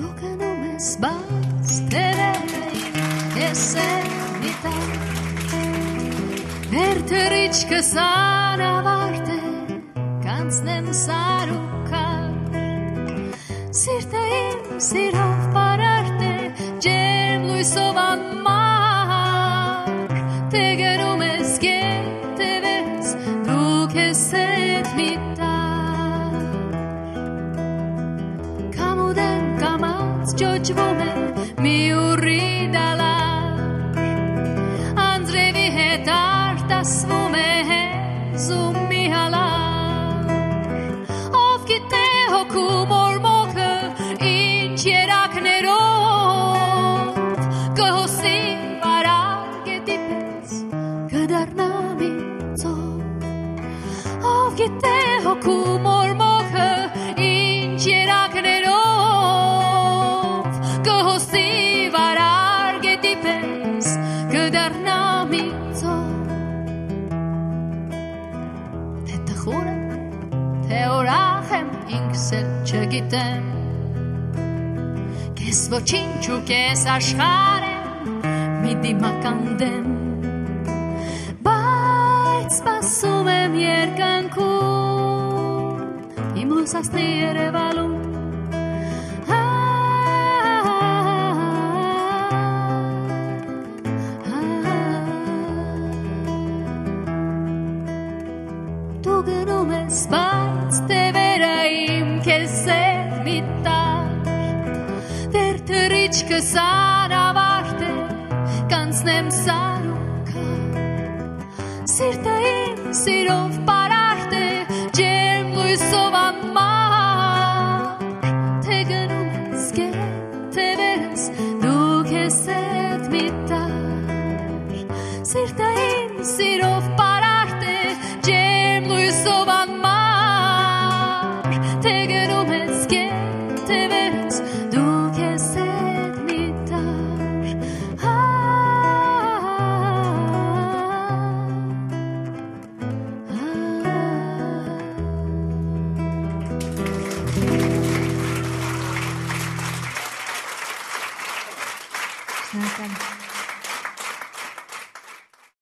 ես բաց թերերը ես միտա Մեր թրիչքը սանավարտ է կանցնեմ սարուքա Սիրտը իմ սիրով պարարտ է ջեմ լույսով անմար Թե գերում ես գետևեց դուք ես հետ միտար կամած ճոճվում է մի ուրի դալար Անձրևի հետ արտասվում է հեզում մի հալար Ով գիտե հոգու մորմոքը ինչ երակներով Կհոսի վարար գետի պես կդարնա մի ծով Ով գիտե հոգու կդարնա մի ծով Թե տխուր եմ, թե ուրախ եմ ինքս էլ չգիտեմ Կես ոչինչ ու կես աշխար եմ մի դիմական դեմ Բայց սպասում եմ երկնքում իմ լուսասնի երևալում գնում ես բայց տևերը իմ քեզ էր մի տար Դեր թրիչքը սանավարտ է կանցնեմ սարուքա Սիրտը իմ սիրով պարարտ է ջերմ լույսով անմար Թե գնում ես գետևերս դու քեզ հետ մի տար Սիրտը իմ սիրով պարարտ Gracias.